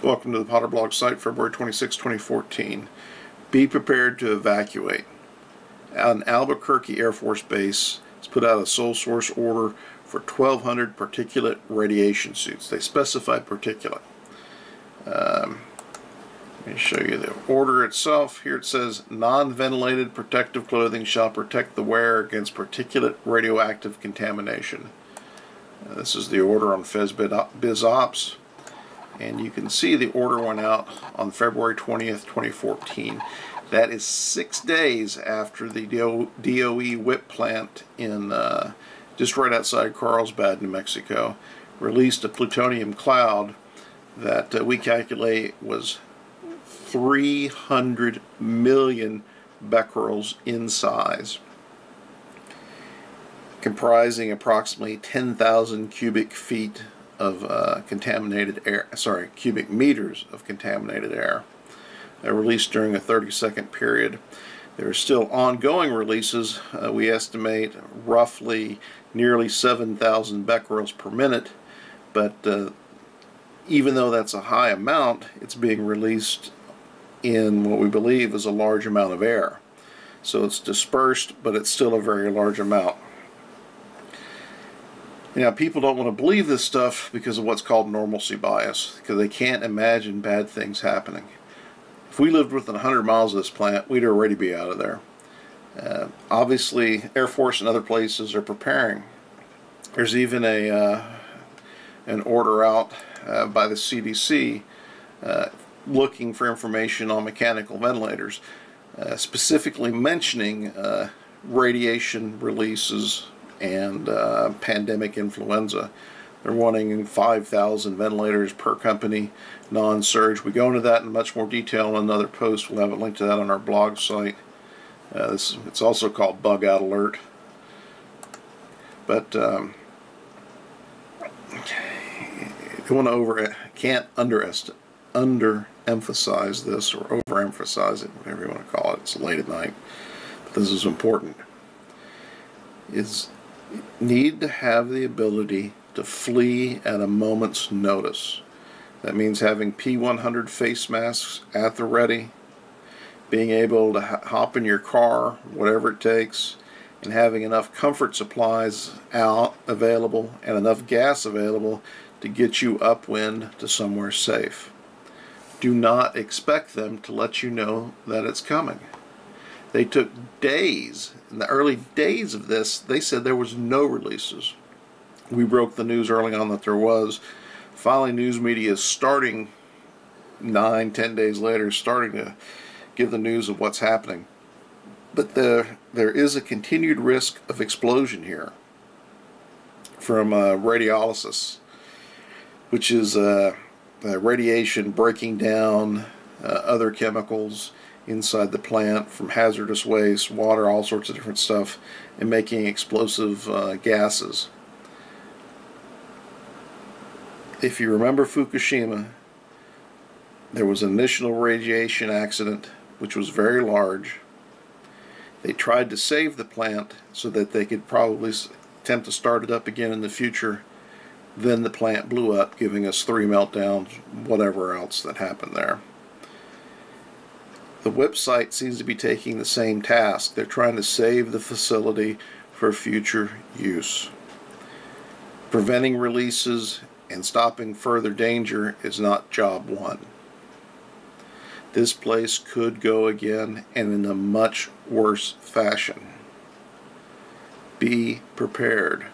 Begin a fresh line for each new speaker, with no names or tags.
Welcome to the Potter Blog site, February 26, 2014. Be prepared to evacuate. An Albuquerque Air Force Base has put out a sole source order for 1,200 particulate radiation suits. They specify particulate. Um, let me show you the order itself. Here it says non-ventilated protective clothing shall protect the wearer against particulate radioactive contamination. Uh, this is the order on FedBizOpps and you can see the order went out on February 20th 2014 that is six days after the DOE WIPP plant in uh, just right outside Carlsbad New Mexico released a plutonium cloud that uh, we calculate was 300 million becquerels in size comprising approximately 10,000 cubic feet of uh, contaminated air, sorry, cubic meters of contaminated air. They're released during a 30 second period. There are still ongoing releases. Uh, we estimate roughly nearly 7,000 becquerels per minute, but uh, even though that's a high amount, it's being released in what we believe is a large amount of air. So it's dispersed, but it's still a very large amount. Know, people don't want to believe this stuff because of what's called normalcy bias, because they can't imagine bad things happening. If we lived within 100 miles of this plant, we'd already be out of there. Uh, obviously, Air Force and other places are preparing. There's even a uh, an order out uh, by the CDC uh, looking for information on mechanical ventilators, uh, specifically mentioning uh, radiation releases and uh, pandemic influenza. They're wanting 5,000 ventilators per company, non-surge. We go into that in much more detail in another post. We'll have a link to that on our blog site. Uh, this, it's also called Bug Out Alert. But um, you want to over can't underestimate underemphasize this or overemphasize it, whatever you want to call it. It's late at night, but this is important. Is need to have the ability to flee at a moment's notice. That means having P100 face masks at the ready, being able to hop in your car, whatever it takes, and having enough comfort supplies out available and enough gas available to get you upwind to somewhere safe. Do not expect them to let you know that it's coming. They took days. In the early days of this, they said there was no releases. We broke the news early on that there was. Finally, news media is starting nine, ten days later, starting to give the news of what's happening. But there, there is a continued risk of explosion here from uh, radiolysis, which is uh, uh, radiation breaking down uh, other chemicals inside the plant from hazardous waste, water, all sorts of different stuff, and making explosive uh, gases. If you remember Fukushima, there was an initial radiation accident which was very large. They tried to save the plant so that they could probably attempt to start it up again in the future. Then the plant blew up, giving us three meltdowns, whatever else that happened there. The WIPP site seems to be taking the same task. They're trying to save the facility for future use. Preventing releases and stopping further danger is not job one. This place could go again and in a much worse fashion. Be prepared.